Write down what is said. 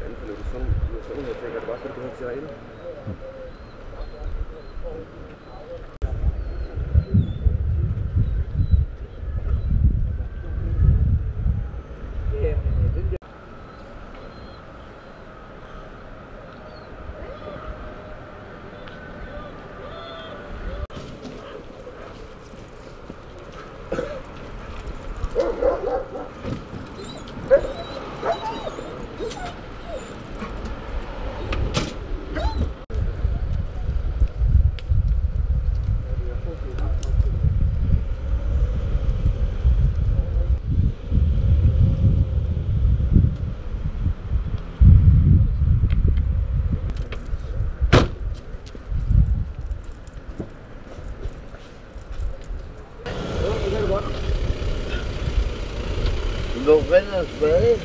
Elfen oder so, so ungefähr, was für du hast ja governo brasileiro.